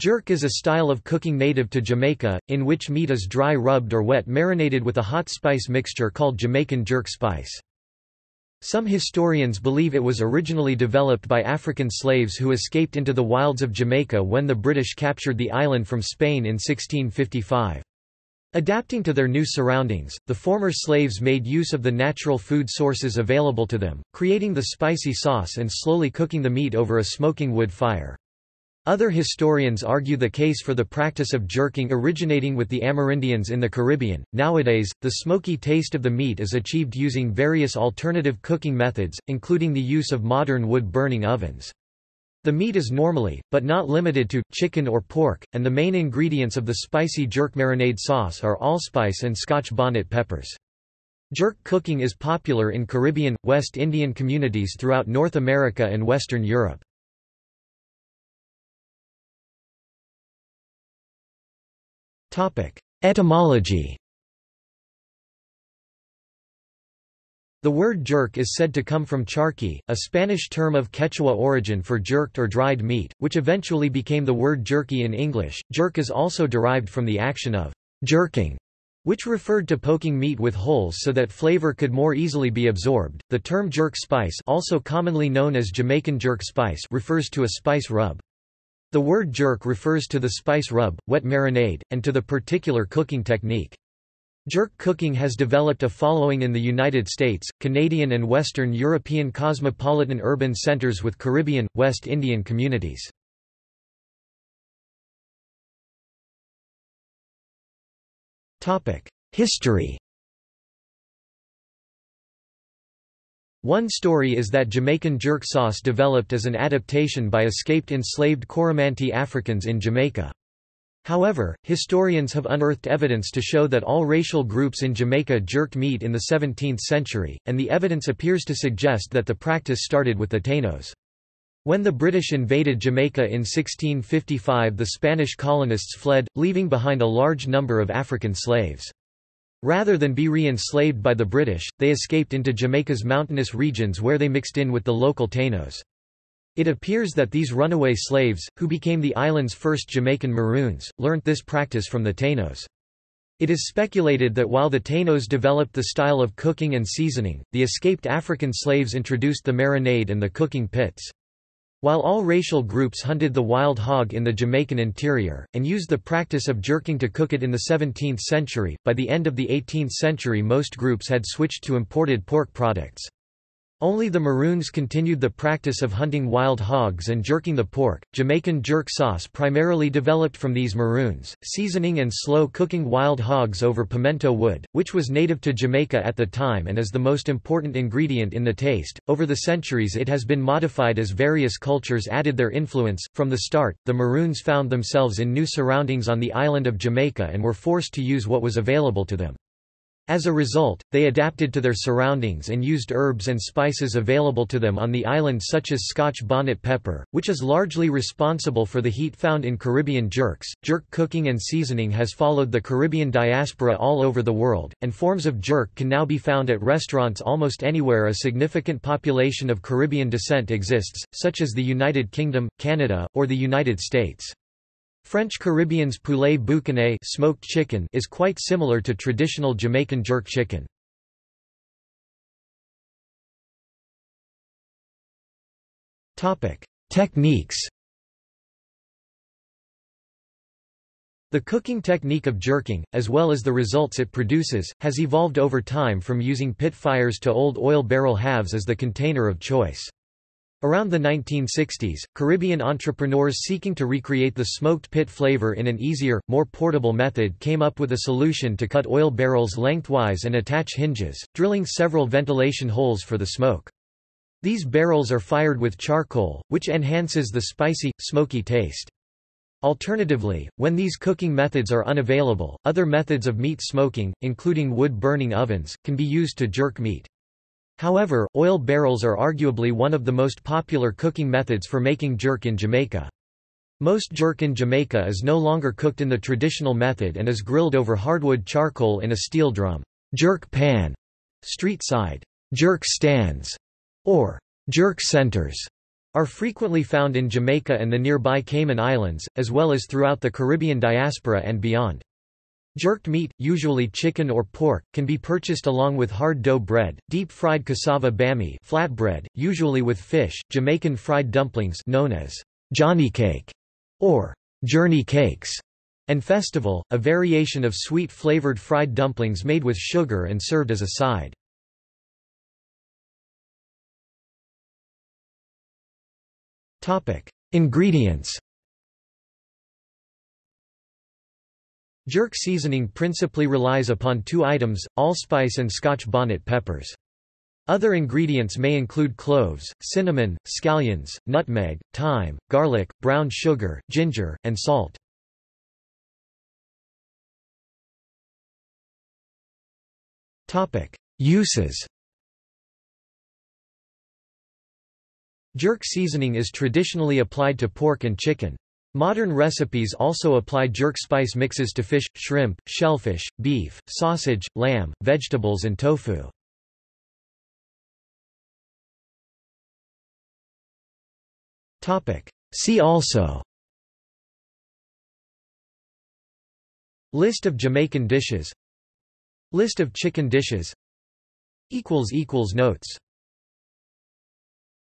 Jerk is a style of cooking native to Jamaica, in which meat is dry rubbed or wet marinated with a hot spice mixture called Jamaican jerk spice. Some historians believe it was originally developed by African slaves who escaped into the wilds of Jamaica when the British captured the island from Spain in 1655. Adapting to their new surroundings, the former slaves made use of the natural food sources available to them, creating the spicy sauce and slowly cooking the meat over a smoking wood fire. Other historians argue the case for the practice of jerking originating with the Amerindians in the Caribbean. Nowadays, the smoky taste of the meat is achieved using various alternative cooking methods, including the use of modern wood burning ovens. The meat is normally, but not limited to, chicken or pork, and the main ingredients of the spicy jerk marinade sauce are allspice and Scotch bonnet peppers. Jerk cooking is popular in Caribbean, West Indian communities throughout North America and Western Europe. Etymology The word jerk is said to come from charqui, a Spanish term of Quechua origin for jerked or dried meat, which eventually became the word jerky in English. Jerk is also derived from the action of jerking, which referred to poking meat with holes so that flavor could more easily be absorbed. The term jerk spice, also commonly known as Jamaican jerk spice, refers to a spice rub. The word jerk refers to the spice rub, wet marinade, and to the particular cooking technique. Jerk cooking has developed a following in the United States, Canadian and Western European cosmopolitan urban centers with Caribbean, West Indian communities. History One story is that Jamaican jerk sauce developed as an adaptation by escaped enslaved Coromantee Africans in Jamaica. However, historians have unearthed evidence to show that all racial groups in Jamaica jerked meat in the 17th century, and the evidence appears to suggest that the practice started with the Tainos. When the British invaded Jamaica in 1655 the Spanish colonists fled, leaving behind a large number of African slaves. Rather than be re-enslaved by the British, they escaped into Jamaica's mountainous regions where they mixed in with the local Tainos. It appears that these runaway slaves, who became the island's first Jamaican Maroons, learnt this practice from the Tainos. It is speculated that while the Tainos developed the style of cooking and seasoning, the escaped African slaves introduced the marinade and the cooking pits. While all racial groups hunted the wild hog in the Jamaican interior, and used the practice of jerking to cook it in the 17th century, by the end of the 18th century most groups had switched to imported pork products. Only the Maroons continued the practice of hunting wild hogs and jerking the pork. Jamaican jerk sauce primarily developed from these Maroons, seasoning and slow cooking wild hogs over pimento wood, which was native to Jamaica at the time and is the most important ingredient in the taste. Over the centuries, it has been modified as various cultures added their influence. From the start, the Maroons found themselves in new surroundings on the island of Jamaica and were forced to use what was available to them. As a result, they adapted to their surroundings and used herbs and spices available to them on the island such as Scotch bonnet pepper, which is largely responsible for the heat found in Caribbean jerks. Jerk cooking and seasoning has followed the Caribbean diaspora all over the world, and forms of jerk can now be found at restaurants almost anywhere a significant population of Caribbean descent exists, such as the United Kingdom, Canada, or the United States. French Caribbean's poulet boucané smoked chicken is quite similar to traditional Jamaican jerk chicken. Topic: Techniques The cooking technique of jerking, as well as the results it produces, has evolved over time from using pit fires to old oil barrel halves as the container of choice. Around the 1960s, Caribbean entrepreneurs seeking to recreate the smoked pit flavor in an easier, more portable method came up with a solution to cut oil barrels lengthwise and attach hinges, drilling several ventilation holes for the smoke. These barrels are fired with charcoal, which enhances the spicy, smoky taste. Alternatively, when these cooking methods are unavailable, other methods of meat smoking, including wood-burning ovens, can be used to jerk meat. However, oil barrels are arguably one of the most popular cooking methods for making jerk in Jamaica. Most jerk in Jamaica is no longer cooked in the traditional method and is grilled over hardwood charcoal in a steel drum jerk pan, street side jerk stands, or jerk centers. are frequently found in Jamaica and the nearby Cayman Islands, as well as throughout the Caribbean diaspora and beyond. Jerked meat, usually chicken or pork, can be purchased along with hard dough bread, deep-fried cassava bammy flatbread, usually with fish, Jamaican fried dumplings known as Johnny cake or journey cakes, and festival, a variation of sweet-flavored fried dumplings made with sugar and served as a side. Ingredients Jerk seasoning principally relies upon two items, allspice and Scotch bonnet peppers. Other ingredients may include cloves, cinnamon, scallions, nutmeg, thyme, garlic, brown sugar, ginger, and salt. Uses Jerk seasoning is traditionally applied to pork and chicken. Modern recipes also apply jerk spice mixes to fish, shrimp, shellfish, beef, sausage, lamb, vegetables and tofu. See also List of Jamaican dishes List of chicken dishes Notes